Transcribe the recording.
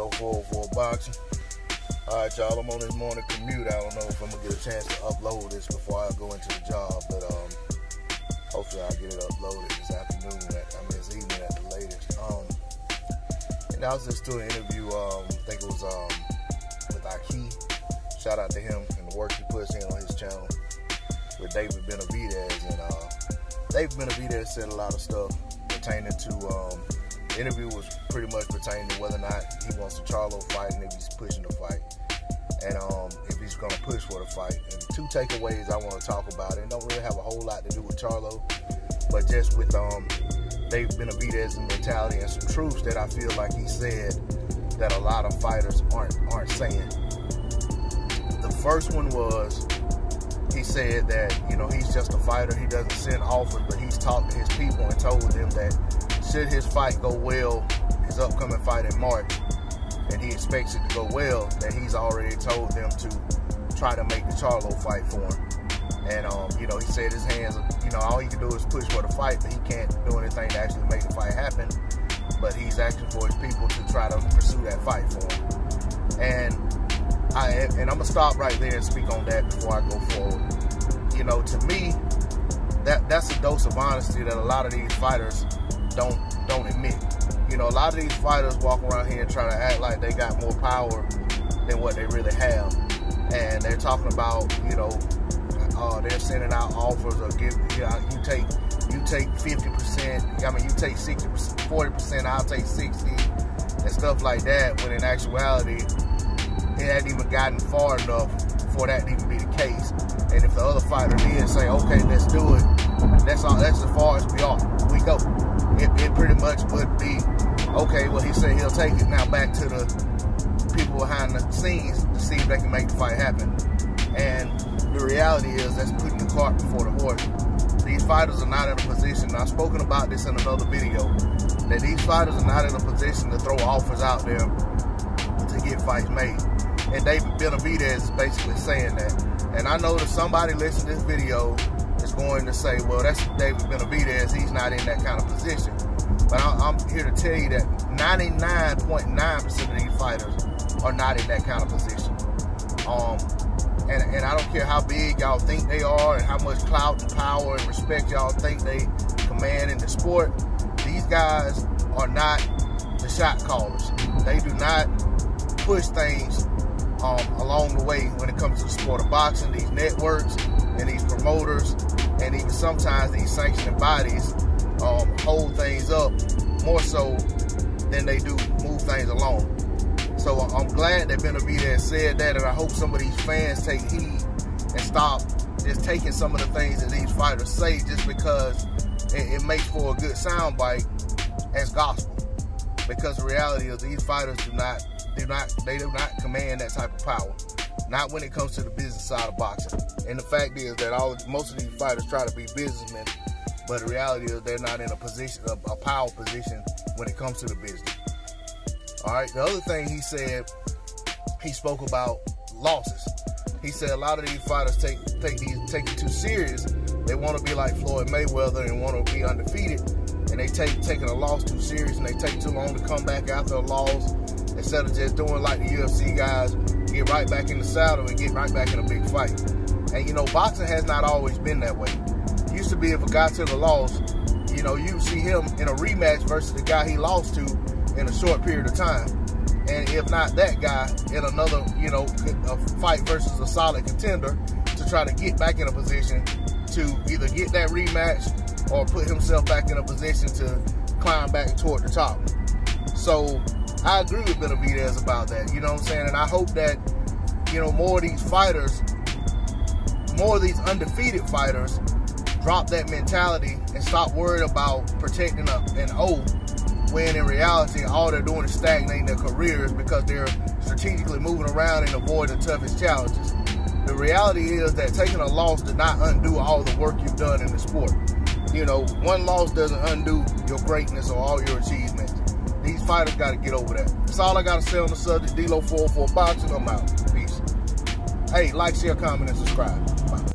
D-Lo 404 Boxing. Alright, y'all, I'm on this morning commute. I don't know if I'm gonna get a chance to upload this before I go into the job, but um, hopefully I'll get it uploaded this afternoon, at, I mean this evening at the latest. Um, and I was just doing an interview, um, I think it was um, with Aki. Shout out to him and the work he puts in on his channel with David Benavidez. And uh, David Benavidez said a lot of stuff pertaining to um, the interview was pretty much pertaining to whether or not he wants the Charlo fight and if he's pushing the fight. And um, if he's going to push for the fight. And two takeaways I want to talk about. It don't really have a whole lot to do with Charlo, but just with um, David Benavidez's mentality and some truths that I feel like he said that a lot of fighters aren't aren't saying. The first one was he said that you know he's just a fighter. He doesn't send offers, but he's talked to his people and told them that should his fight go well, his upcoming fight in March, and he expects it to go well, that he's already told them to try to make the Charlo fight for him. And um, you know, he said his hands, you know, all he can do is push for the fight, but he can't do anything to actually make the fight happen. But he's asking for his people to try to pursue that fight for him. And I and I'm gonna stop right there and speak on that before I go forward. You know, to me, that that's a dose of honesty that a lot of these fighters don't don't admit. You know, a lot of these fighters walk around here trying to act like they got more power than what they really have, and they're talking about you know uh, they're sending out offers or give you, know, you take you take 50 percent. I mean, you take 60 40 percent. I'll take 60 and stuff like that. When in actuality, it hadn't even gotten far enough for that to even be the case. And if the other fighter did say, okay, let's do it, that's all. That's as far as we are. We go. It, it pretty much would be, okay, well, he said he'll take it. Now back to the people behind the scenes to see if they can make the fight happen. And the reality is that's putting the cart before the horse. These fighters are not in a position, I've spoken about this in another video, that these fighters are not in a position to throw offers out there to get fights made. And David Benavidez is basically saying that. And I know that somebody listening to this video is going to say, well, that's David Benavidez. He's not in that kind of position. But I'm here to tell you that 99.9% of these fighters are not in that kind of position. Um, and, and I don't care how big y'all think they are and how much clout and power and respect y'all think they command in the sport. These guys are not the shot callers. They do not push things um, along the way when it comes to the sport of boxing. These networks and these promoters and even sometimes these sanctioning bodies um, hold things up more so than they do move things along. So I'm glad that Benavidez said that, and I hope some of these fans take heed and stop just taking some of the things that these fighters say just because it, it makes for a good soundbite as gospel. Because the reality is these fighters do not do not they do not command that type of power. Not when it comes to the business side of boxing. And the fact is that all most of these fighters try to be businessmen, but the reality is they're not in a position a, a power position when it comes to the business. All right. The other thing he said, he spoke about losses. He said a lot of these fighters take take these take it too serious. They want to be like Floyd Mayweather and want to be undefeated, and they take taking a loss too serious, and they take too long to come back after a loss instead of just doing like the UFC guys, get right back in the saddle and get right back in a big fight. And you know, boxing has not always been that way. It used to be if a guy took a loss, you know, you see him in a rematch versus the guy he lost to in a short period of time. And if not that guy, in another, you know, fight versus a solid contender to try to get back in a position to either get that rematch or put himself back in a position to climb back toward the top. So I agree with Benavidez about that. You know what I'm saying? And I hope that, you know, more of these fighters, more of these undefeated fighters drop that mentality and stop worrying about protecting a, an O when in reality all they're doing is stagnating their careers because they're strategically moving around and avoiding the toughest challenges. The reality is that taking a loss does not undo all the work you've done in the sport. You know, one loss doesn't undo your greatness or all your achievements. These fighters got to get over that. That's all I got to say on the subject. D-Lo 404 Boxing. I'm out. Hey, like, share, comment, and subscribe. Bye.